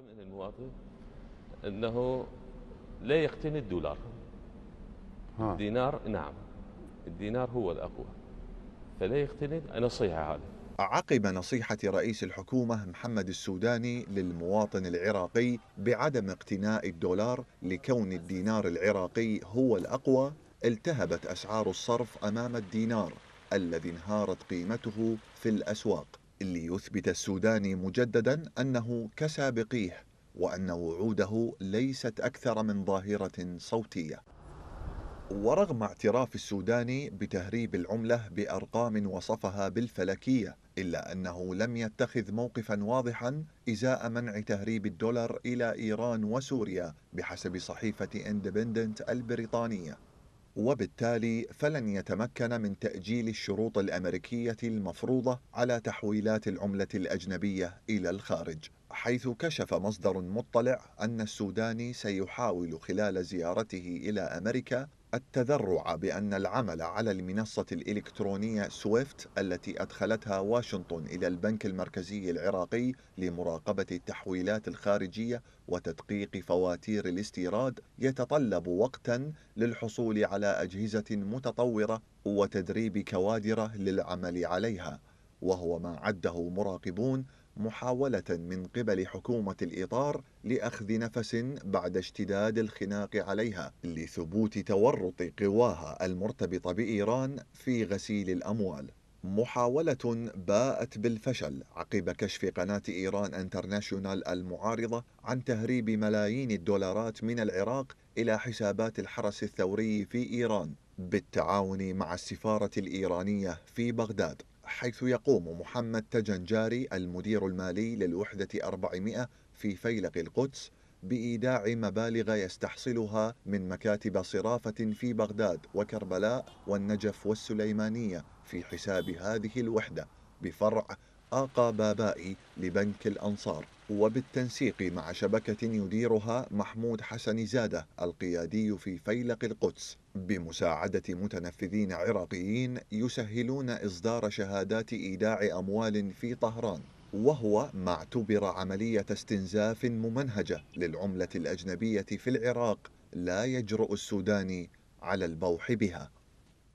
من المواطن إنه لا يقتني الدولار. ها. الدينار نعم. الدينار هو الأقوى. فلا يقتني نصيحه هذه عقب نصيحة رئيس الحكومة محمد السوداني للمواطن العراقي بعدم اقتناء الدولار لكون الدينار العراقي هو الأقوى التهبت أسعار الصرف أمام الدينار الذي انهارت قيمته في الأسواق. ليثبت السوداني مجددا أنه كسابقيه وأن وعوده ليست أكثر من ظاهرة صوتية. ورغم اعتراف السوداني بتهريب العملة بأرقام وصفها بالفلكية إلا أنه لم يتخذ موقفا واضحا إزاء منع تهريب الدولار إلى إيران وسوريا بحسب صحيفة اندبندنت البريطانية. وبالتالي فلن يتمكن من تأجيل الشروط الأمريكية المفروضة على تحويلات العملة الأجنبية إلى الخارج حيث كشف مصدر مطلع أن السوداني سيحاول خلال زيارته إلى أمريكا التذرع بأن العمل على المنصة الإلكترونية SWIFT التي أدخلتها واشنطن إلى البنك المركزي العراقي لمراقبة التحويلات الخارجية وتدقيق فواتير الاستيراد يتطلب وقتا للحصول على أجهزة متطورة وتدريب كوادر للعمل عليها وهو ما عده مراقبون محاولة من قبل حكومة الإطار لأخذ نفس بعد اشتداد الخناق عليها لثبوت تورط قواها المرتبطة بإيران في غسيل الأموال. محاولة باءت بالفشل عقب كشف قناة إيران انترناشونال المعارضة عن تهريب ملايين الدولارات من العراق إلى حسابات الحرس الثوري في إيران بالتعاون مع السفارة الإيرانية في بغداد. حيث يقوم محمد تجنجاري المدير المالي للوحدة 400 في فيلق القدس بإيداع مبالغ يستحصلها من مكاتب صرافة في بغداد وكربلاء والنجف والسليمانية في حساب هذه الوحدة بفرع آقا بابائي لبنك الأنصار وبالتنسيق مع شبكة يديرها محمود حسن زادة القيادي في فيلق القدس. بمساعدة متنفذين عراقيين يسهلون إصدار شهادات إيداع أموال في طهران. وهو ما اعتبر عملية استنزاف ممنهجة للعملة الأجنبية في العراق لا يجرؤ السوداني على البوح بها.